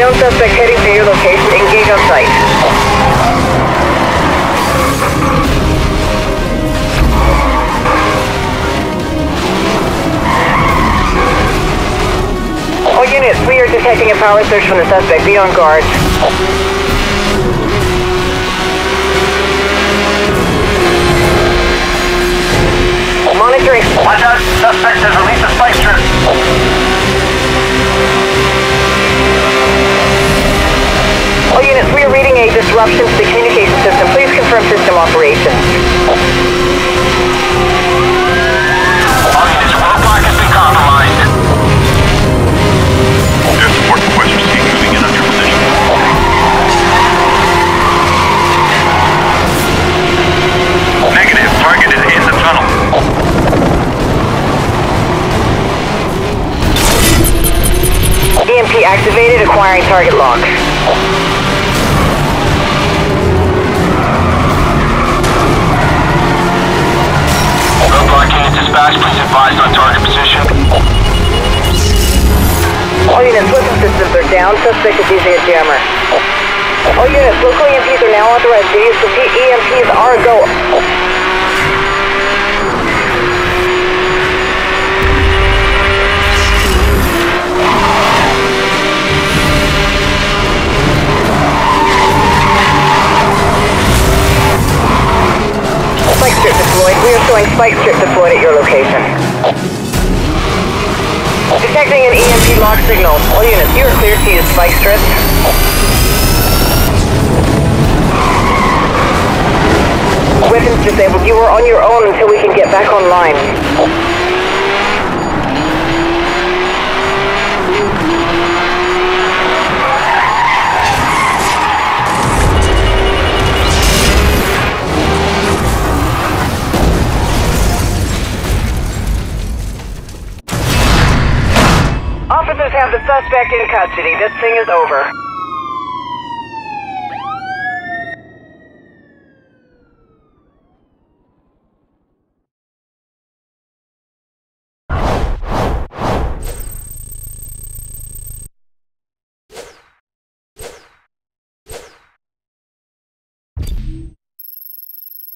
Known suspect heading to your location. Engage on site. All units, we are detecting a power surge from the suspect. Be on guard. Disruption the communication system. Please confirm system operations. All units, roadblock has been compromised. Air support request received. Moving in on your position. Negative. Target is in the tunnel. EMP activated, acquiring target lock. Dispatch, please advise on target position. All units, weapon systems are down. Suspect is using a jammer. All units, local EMPs are now authorized to use. Repeat, EMPs are go. Are showing spike strip deployed at your location. Detecting an EMP lock signal. All units, you are clear to use spike strips. Weapons disabled. You are on your own until we can get back online. Have the suspect in custody. This thing is over.